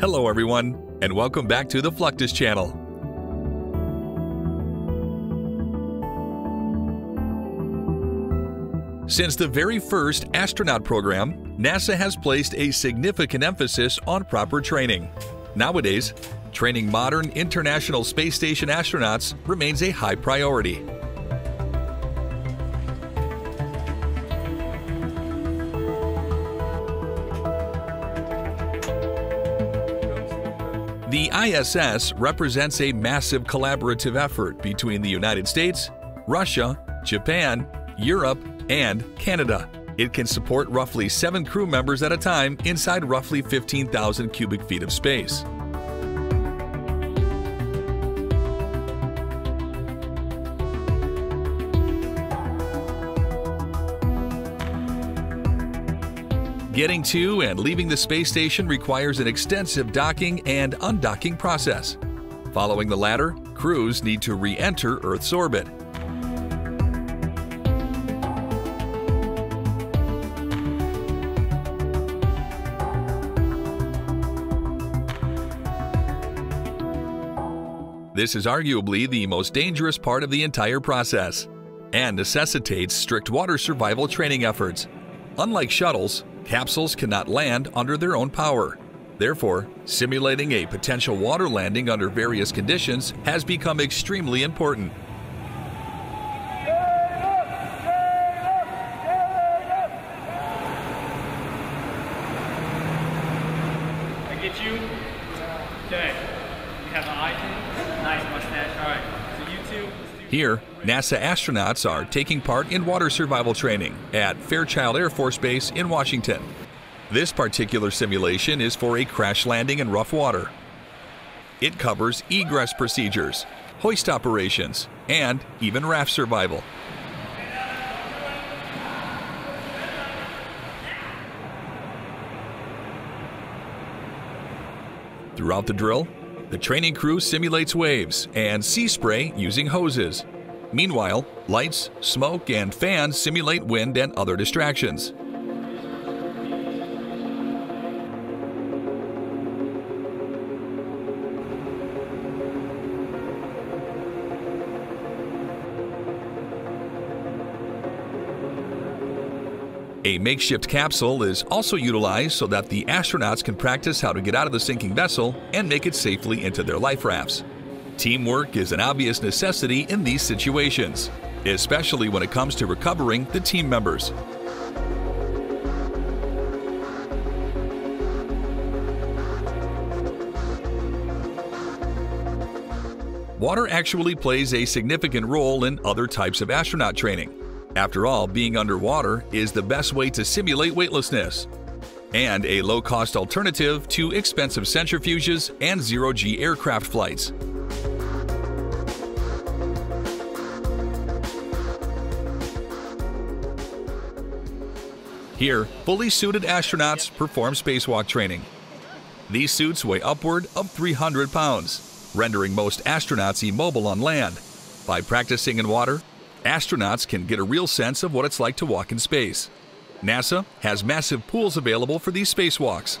Hello everyone, and welcome back to the Fluctus channel. Since the very first astronaut program, NASA has placed a significant emphasis on proper training. Nowadays, training modern International Space Station astronauts remains a high priority. The ISS represents a massive collaborative effort between the United States, Russia, Japan, Europe, and Canada. It can support roughly seven crew members at a time inside roughly 15,000 cubic feet of space. Getting to and leaving the space station requires an extensive docking and undocking process. Following the latter, crews need to re enter Earth's orbit. This is arguably the most dangerous part of the entire process and necessitates strict water survival training efforts. Unlike shuttles, capsules cannot land under their own power. Therefore, simulating a potential water landing under various conditions has become extremely important. I get you? Okay. You have an eye too? Nice mustache. All right. So you two. let's do- Here, NASA astronauts are taking part in water survival training at Fairchild Air Force Base in Washington. This particular simulation is for a crash landing in rough water. It covers egress procedures, hoist operations, and even raft survival. Throughout the drill, the training crew simulates waves and sea spray using hoses. Meanwhile, lights, smoke, and fans simulate wind and other distractions. A makeshift capsule is also utilized so that the astronauts can practice how to get out of the sinking vessel and make it safely into their life rafts. Teamwork is an obvious necessity in these situations, especially when it comes to recovering the team members. Water actually plays a significant role in other types of astronaut training. After all, being underwater is the best way to simulate weightlessness and a low cost alternative to expensive centrifuges and zero G aircraft flights. Here, fully suited astronauts perform spacewalk training. These suits weigh upward of 300 pounds, rendering most astronauts immobile on land. By practicing in water, astronauts can get a real sense of what it's like to walk in space. NASA has massive pools available for these spacewalks.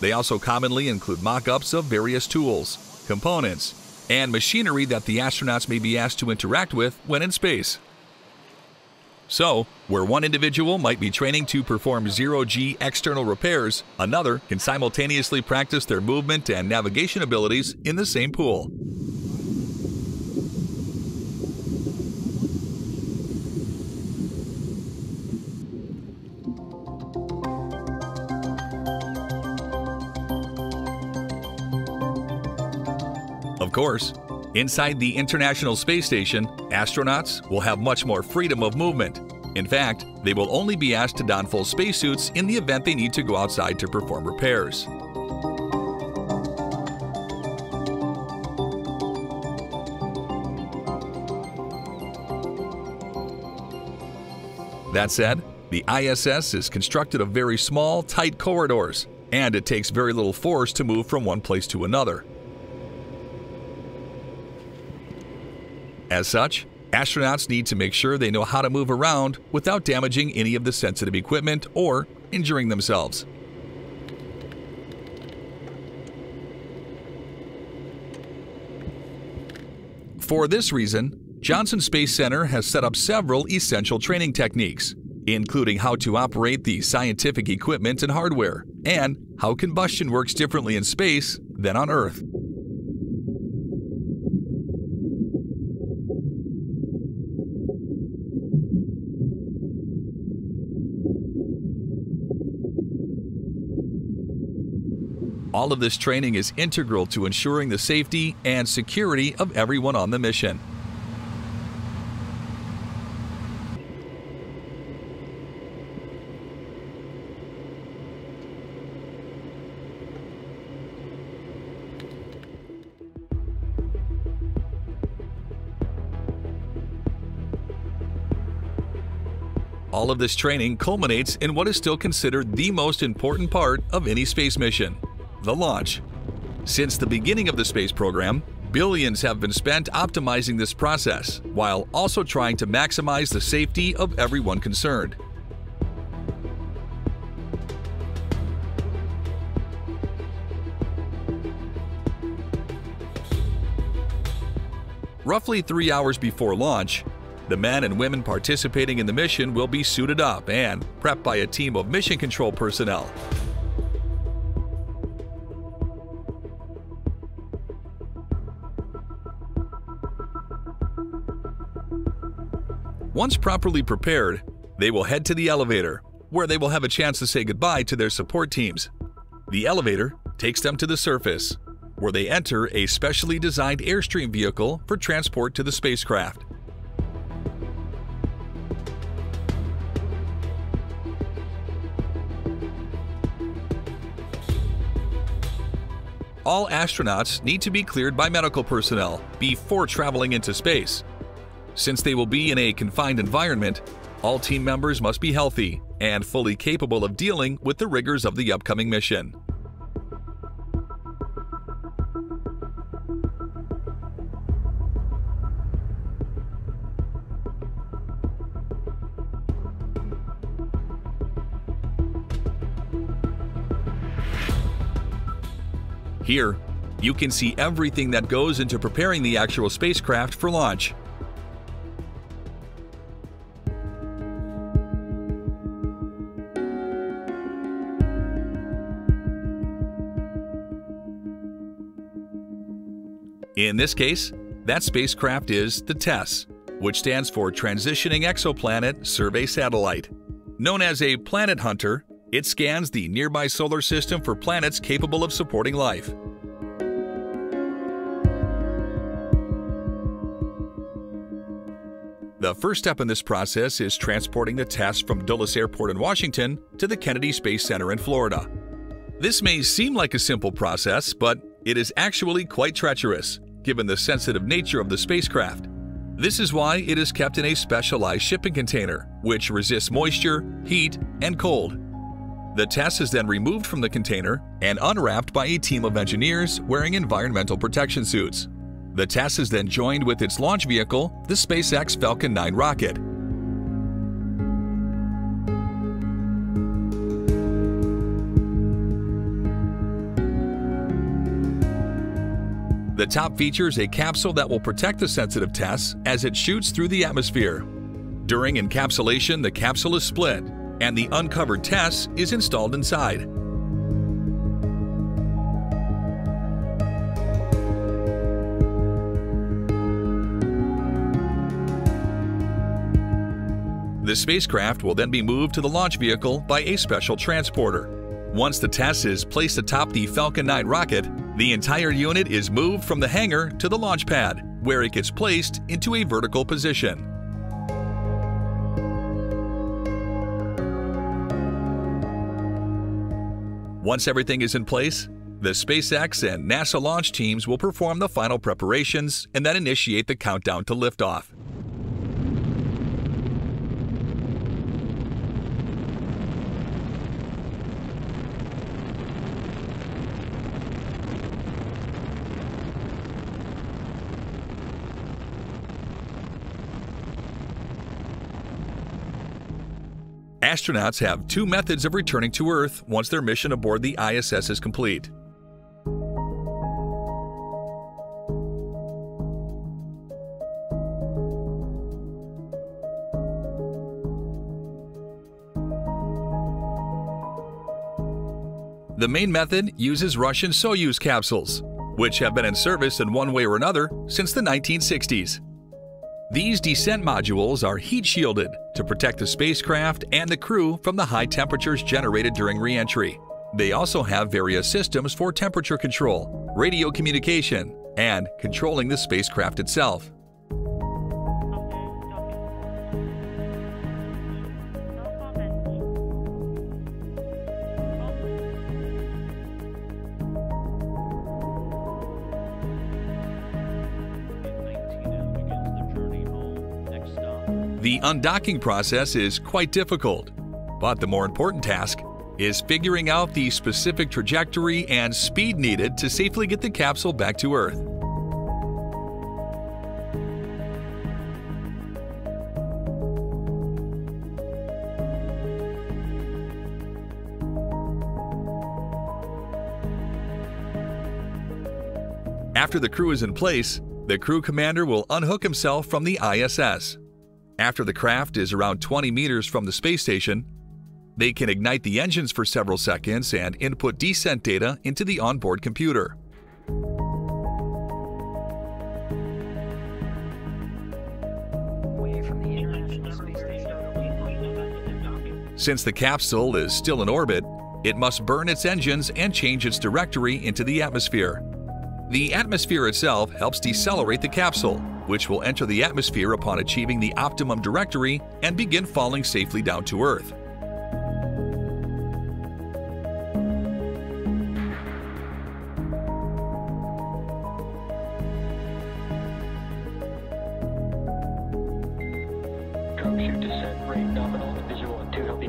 They also commonly include mock ups of various tools, components, and machinery that the astronauts may be asked to interact with when in space. So, where one individual might be training to perform zero G external repairs, another can simultaneously practice their movement and navigation abilities in the same pool. Of course, inside the International Space Station, astronauts will have much more freedom of movement. In fact, they will only be asked to don full spacesuits in the event they need to go outside to perform repairs. That said, the ISS is constructed of very small, tight corridors, and it takes very little force to move from one place to another. As such, Astronauts need to make sure they know how to move around without damaging any of the sensitive equipment or injuring themselves. For this reason, Johnson Space Center has set up several essential training techniques, including how to operate the scientific equipment and hardware, and how combustion works differently in space than on Earth. All of this training is integral to ensuring the safety and security of everyone on the mission. All of this training culminates in what is still considered the most important part of any space mission the launch. Since the beginning of the space program, billions have been spent optimizing this process, while also trying to maximize the safety of everyone concerned. Roughly three hours before launch, the men and women participating in the mission will be suited up and prepped by a team of mission control personnel. Once properly prepared, they will head to the elevator, where they will have a chance to say goodbye to their support teams. The elevator takes them to the surface, where they enter a specially designed Airstream vehicle for transport to the spacecraft. All astronauts need to be cleared by medical personnel before traveling into space. Since they will be in a confined environment, all team members must be healthy and fully capable of dealing with the rigors of the upcoming mission. Here, you can see everything that goes into preparing the actual spacecraft for launch. In this case, that spacecraft is the TESS, which stands for Transitioning Exoplanet Survey Satellite. Known as a planet hunter, it scans the nearby solar system for planets capable of supporting life. The first step in this process is transporting the TESS from Dulles Airport in Washington to the Kennedy Space Center in Florida. This may seem like a simple process, but it is actually quite treacherous, given the sensitive nature of the spacecraft. This is why it is kept in a specialized shipping container, which resists moisture, heat, and cold. The TESS is then removed from the container and unwrapped by a team of engineers wearing environmental protection suits. The TESS is then joined with its launch vehicle, the SpaceX Falcon 9 rocket, The top features a capsule that will protect the sensitive TESS as it shoots through the atmosphere. During encapsulation, the capsule is split, and the uncovered TESS is installed inside. The spacecraft will then be moved to the launch vehicle by a special transporter. Once the TESS is placed atop the Falcon 9 rocket, the entire unit is moved from the hangar to the launch pad, where it gets placed into a vertical position. Once everything is in place, the SpaceX and NASA launch teams will perform the final preparations and then initiate the countdown to liftoff. Astronauts have two methods of returning to Earth once their mission aboard the ISS is complete. The main method uses Russian Soyuz capsules, which have been in service in one way or another since the 1960s. These descent modules are heat shielded to protect the spacecraft and the crew from the high temperatures generated during reentry. They also have various systems for temperature control, radio communication, and controlling the spacecraft itself. The undocking process is quite difficult, but the more important task is figuring out the specific trajectory and speed needed to safely get the capsule back to Earth. After the crew is in place, the crew commander will unhook himself from the ISS. After the craft is around 20 meters from the space station, they can ignite the engines for several seconds and input descent data into the onboard computer. Since the capsule is still in orbit, it must burn its engines and change its directory into the atmosphere. The atmosphere itself helps decelerate the capsule, which will enter the atmosphere upon achieving the optimum directory and begin falling safely down to Earth. descent rate nominal visual two healthy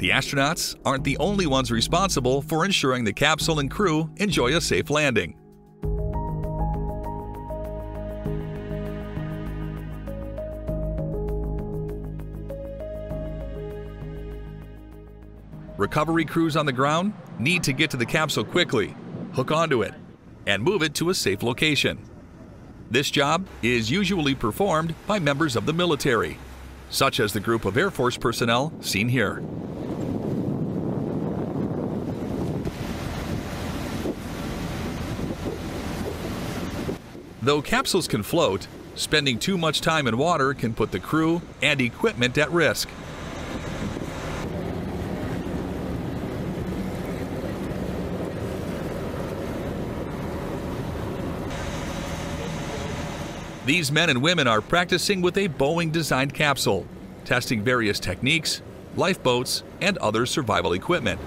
The astronauts aren't the only ones responsible for ensuring the capsule and crew enjoy a safe landing. Recovery crews on the ground need to get to the capsule quickly, hook onto it, and move it to a safe location. This job is usually performed by members of the military, such as the group of Air Force personnel seen here. Though capsules can float, spending too much time in water can put the crew and equipment at risk. These men and women are practicing with a Boeing designed capsule, testing various techniques, lifeboats, and other survival equipment.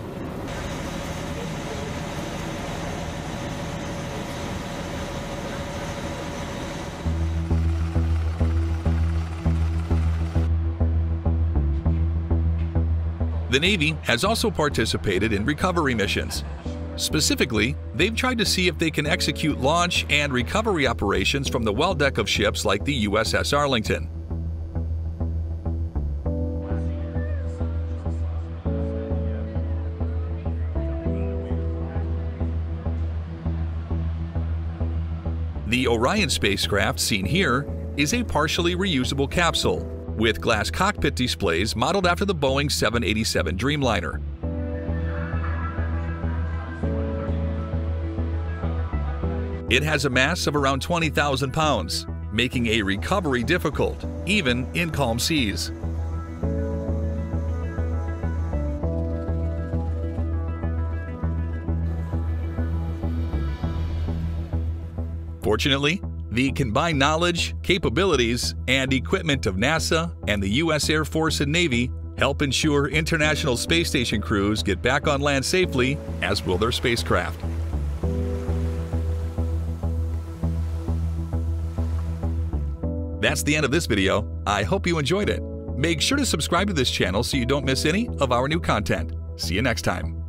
The Navy has also participated in recovery missions. Specifically, they've tried to see if they can execute launch and recovery operations from the well deck of ships like the USS Arlington. The Orion spacecraft seen here is a partially reusable capsule with glass cockpit displays modeled after the Boeing 787 Dreamliner. It has a mass of around 20,000 pounds, making a recovery difficult, even in calm seas. Fortunately, the combined knowledge, capabilities, and equipment of NASA and the U.S. Air Force and Navy help ensure International Space Station crews get back on land safely, as will their spacecraft. That's the end of this video. I hope you enjoyed it. Make sure to subscribe to this channel so you don't miss any of our new content. See you next time.